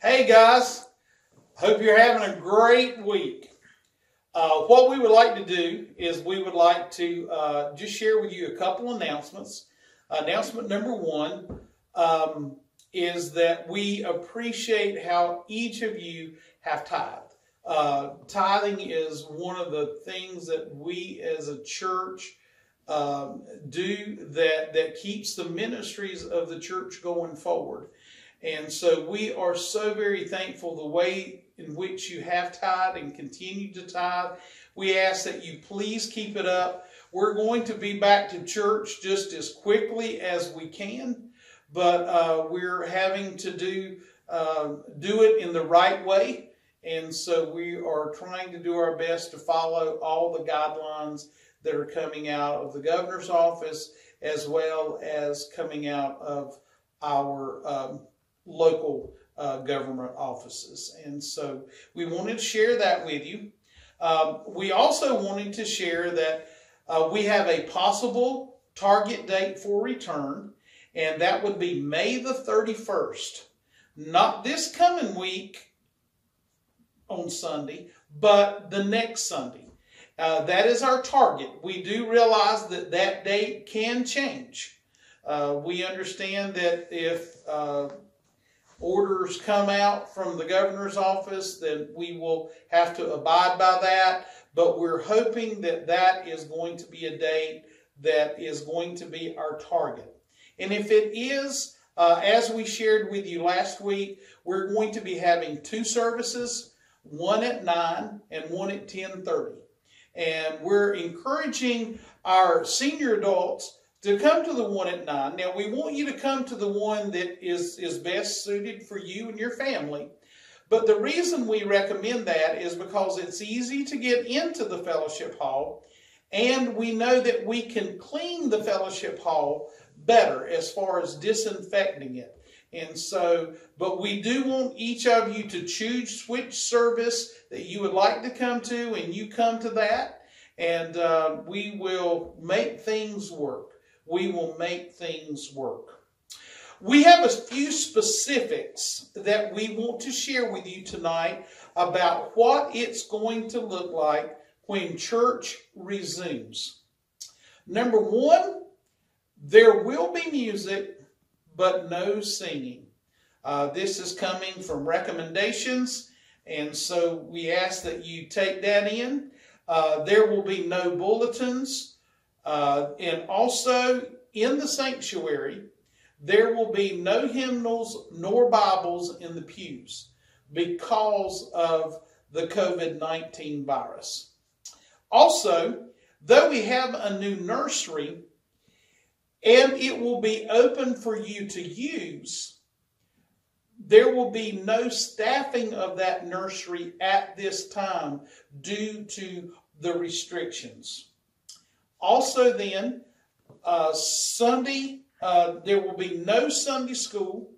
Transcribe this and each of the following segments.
Hey guys, hope you're having a great week. Uh, what we would like to do is we would like to uh, just share with you a couple announcements. Announcement number one um, is that we appreciate how each of you have tithed. Uh, tithing is one of the things that we as a church um, do that that keeps the ministries of the church going forward. And so we are so very thankful the way in which you have tithe and continue to tithe. We ask that you please keep it up. We're going to be back to church just as quickly as we can, but uh, we're having to do uh, do it in the right way. And so we are trying to do our best to follow all the guidelines that are coming out of the governor's office as well as coming out of our um, local uh, government offices. And so we wanted to share that with you. Um, we also wanted to share that uh, we have a possible target date for return, and that would be May the 31st. Not this coming week on Sunday, but the next Sunday. Uh, that is our target. We do realize that that date can change. Uh, we understand that if uh, orders come out from the governor's office, then we will have to abide by that. But we're hoping that that is going to be a date that is going to be our target. And if it is, uh, as we shared with you last week, we're going to be having two services, one at 9 and one at 1030. And we're encouraging our senior adults to come to the one at 9. Now, we want you to come to the one that is, is best suited for you and your family. But the reason we recommend that is because it's easy to get into the fellowship hall, and we know that we can clean the fellowship hall better as far as disinfecting it. And so, but we do want each of you to choose which service that you would like to come to, and you come to that, and uh, we will make things work. We will make things work. We have a few specifics that we want to share with you tonight about what it's going to look like when church resumes. Number one, there will be music but no singing. Uh, this is coming from recommendations, and so we ask that you take that in. Uh, there will be no bulletins, uh, and also in the sanctuary, there will be no hymnals nor Bibles in the pews because of the COVID 19 virus. Also, though we have a new nursery, and it will be open for you to use. There will be no staffing of that nursery at this time due to the restrictions. Also, then, uh, Sunday, uh, there will be no Sunday school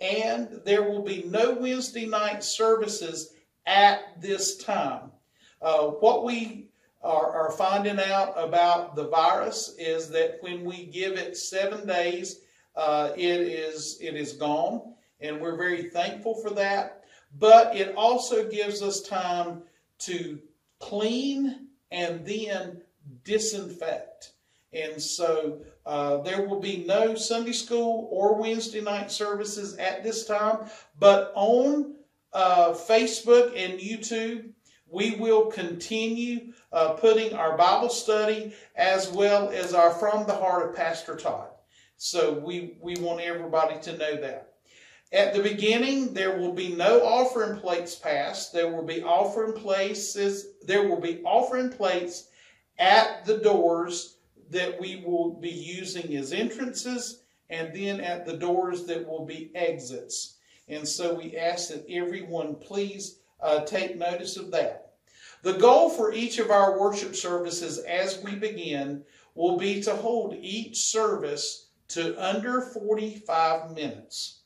and there will be no Wednesday night services at this time. Uh, what we are, are finding out about the virus is that when we give it seven days, uh, it is it is gone, and we're very thankful for that. But it also gives us time to clean and then disinfect. And so uh, there will be no Sunday school or Wednesday night services at this time, but on uh, Facebook and YouTube, we will continue uh, putting our Bible study as well as our From the Heart of Pastor Todd. So we, we want everybody to know that. At the beginning, there will be no offering plates passed. There will be offering places, there will be offering plates at the doors that we will be using as entrances and then at the doors that will be exits. And so we ask that everyone please uh, take notice of that. The goal for each of our worship services as we begin will be to hold each service to under 45 minutes.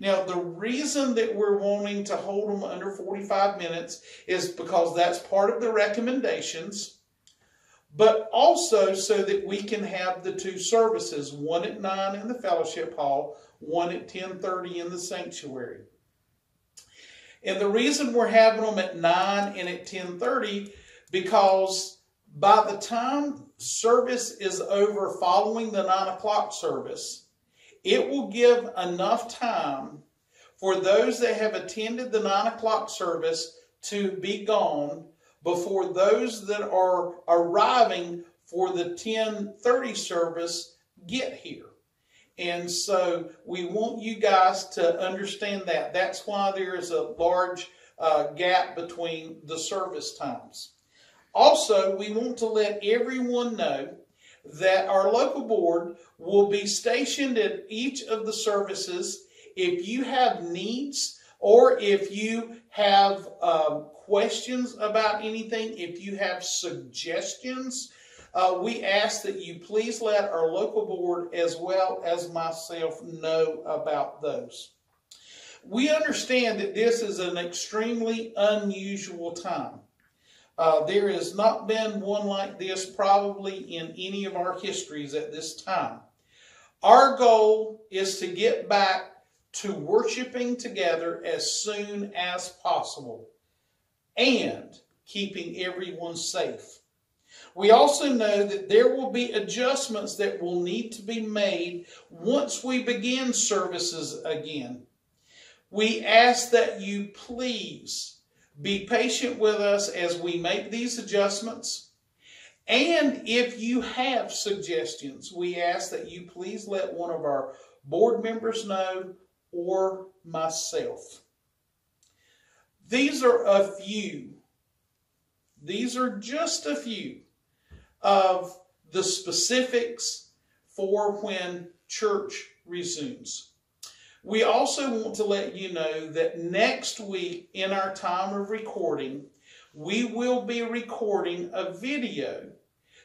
Now, the reason that we're wanting to hold them under 45 minutes is because that's part of the recommendations, but also so that we can have the two services, one at 9 in the fellowship hall, one at 10:30 in the sanctuary. And the reason we're having them at 9 and at 10:30 because by the time service is over following the 9 o'clock service, it will give enough time for those that have attended the 9 o'clock service to be gone before those that are arriving for the 1030 service get here. And so we want you guys to understand that. That's why there is a large uh, gap between the service times. Also, we want to let everyone know that our local board will be stationed at each of the services. If you have needs or if you have um, questions about anything, if you have suggestions, uh, we ask that you please let our local board as well as myself know about those. We understand that this is an extremely unusual time. Uh, there has not been one like this probably in any of our histories at this time. Our goal is to get back to worshiping together as soon as possible and keeping everyone safe. We also know that there will be adjustments that will need to be made once we begin services again. We ask that you please be patient with us as we make these adjustments. And if you have suggestions, we ask that you please let one of our board members know or myself. These are a few, these are just a few of the specifics for when church resumes. We also want to let you know that next week, in our time of recording, we will be recording a video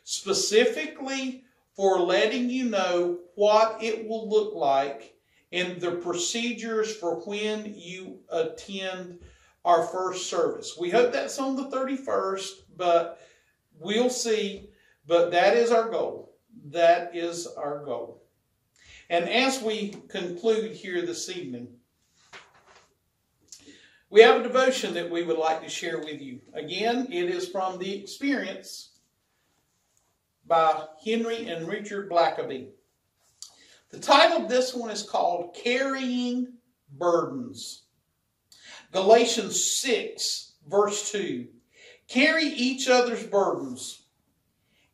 specifically for letting you know what it will look like and the procedures for when you attend our first service. We hope that's on the 31st, but we'll see. But that is our goal. That is our goal. And as we conclude here this evening, we have a devotion that we would like to share with you. Again, it is from The Experience by Henry and Richard Blackaby. The title of this one is called Carrying Burdens. Galatians 6, verse 2. Carry each other's burdens,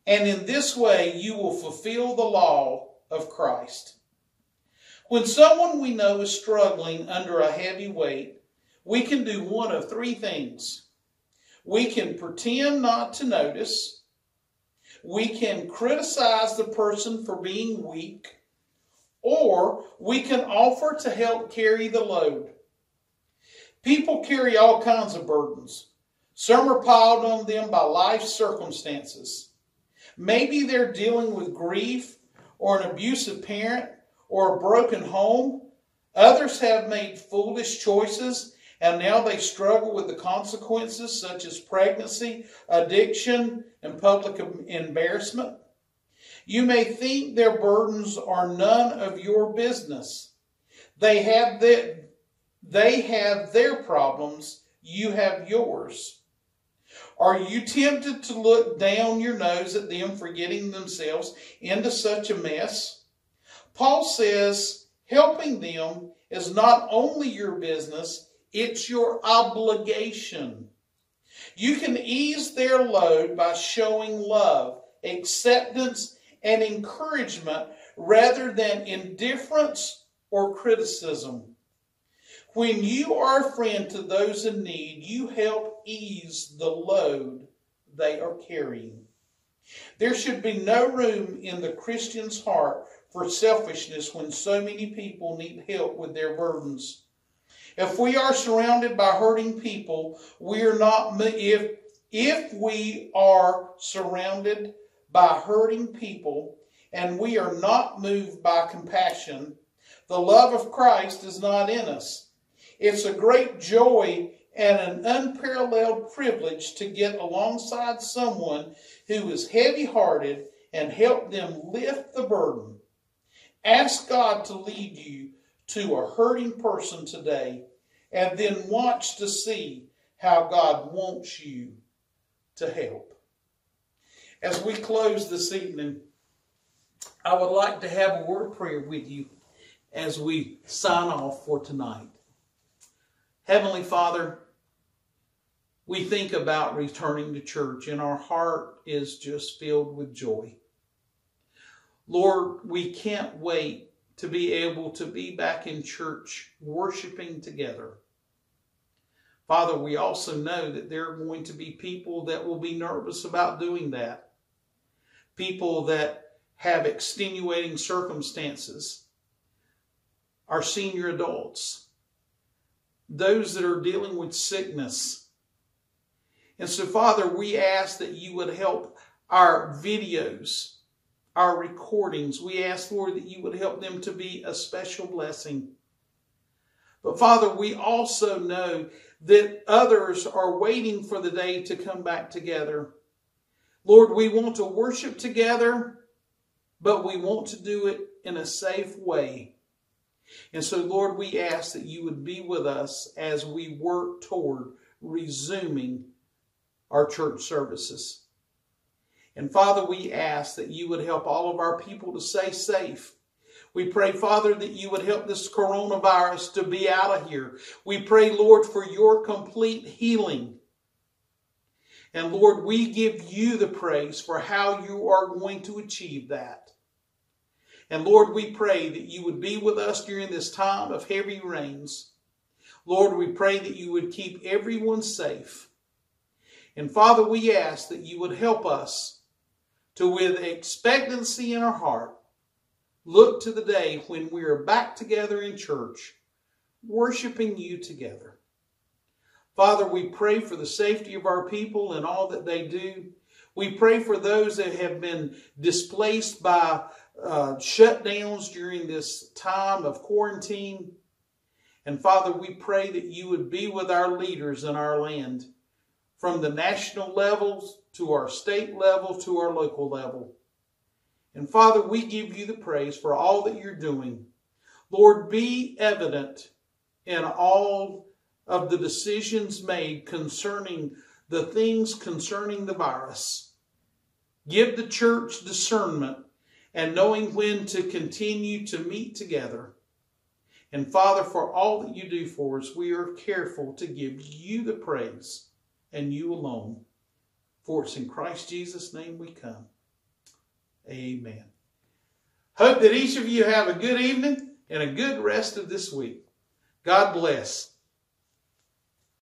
and in this way you will fulfill the law of Christ. When someone we know is struggling under a heavy weight, we can do one of three things. We can pretend not to notice. We can criticize the person for being weak. Or we can offer to help carry the load. People carry all kinds of burdens. Some are piled on them by life circumstances. Maybe they're dealing with grief or an abusive parent or a broken home. Others have made foolish choices and now they struggle with the consequences such as pregnancy, addiction, and public embarrassment. You may think their burdens are none of your business. They have the, they have their problems, you have yours. Are you tempted to look down your nose at them for getting themselves into such a mess? Paul says helping them is not only your business, it's your obligation. You can ease their load by showing love, acceptance, and encouragement rather than indifference or criticism. When you are a friend to those in need, you help ease the load they are carrying. There should be no room in the Christian's heart for selfishness when so many people need help with their burdens. If we are surrounded by hurting people, we are not if if we are surrounded by hurting people and we are not moved by compassion, the love of Christ is not in us. It's a great joy and an unparalleled privilege to get alongside someone who is heavy hearted and help them lift the burden. Ask God to lead you to a hurting person today and then watch to see how God wants you to help. As we close this evening, I would like to have a word of prayer with you as we sign off for tonight. Heavenly Father, we think about returning to church and our heart is just filled with joy. Lord, we can't wait to be able to be back in church worshiping together. Father, we also know that there are going to be people that will be nervous about doing that. People that have extenuating circumstances. Our senior adults. Those that are dealing with sickness. And so, Father, we ask that you would help our videos, our recordings. We ask, Lord, that you would help them to be a special blessing. But Father, we also know that others are waiting for the day to come back together. Lord, we want to worship together, but we want to do it in a safe way. And so, Lord, we ask that you would be with us as we work toward resuming our church services. And Father, we ask that you would help all of our people to stay safe we pray, Father, that you would help this coronavirus to be out of here. We pray, Lord, for your complete healing. And Lord, we give you the praise for how you are going to achieve that. And Lord, we pray that you would be with us during this time of heavy rains. Lord, we pray that you would keep everyone safe. And Father, we ask that you would help us to, with expectancy in our heart, look to the day when we are back together in church, worshiping you together. Father, we pray for the safety of our people and all that they do. We pray for those that have been displaced by uh, shutdowns during this time of quarantine. And Father, we pray that you would be with our leaders in our land, from the national levels to our state level to our local level. And Father, we give you the praise for all that you're doing. Lord, be evident in all of the decisions made concerning the things concerning the virus. Give the church discernment and knowing when to continue to meet together. And Father, for all that you do for us, we are careful to give you the praise and you alone. For it's in Christ Jesus' name we come. Amen. Hope that each of you have a good evening and a good rest of this week. God bless.